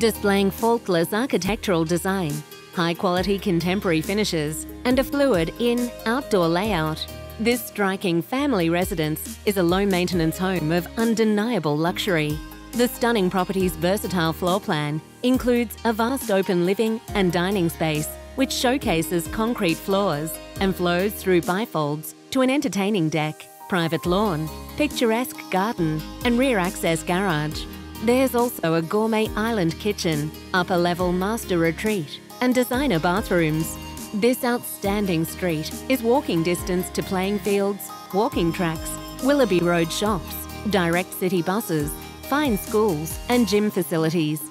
displaying faultless architectural design, high-quality contemporary finishes, and a fluid in-outdoor layout. This striking family residence is a low-maintenance home of undeniable luxury. The stunning property's versatile floor plan includes a vast open living and dining space, which showcases concrete floors and flows through bifolds to an entertaining deck, private lawn, picturesque garden, and rear access garage. There's also a gourmet island kitchen, upper level master retreat, and designer bathrooms. This outstanding street is walking distance to playing fields, walking tracks, Willoughby Road shops, direct city buses, fine schools, and gym facilities.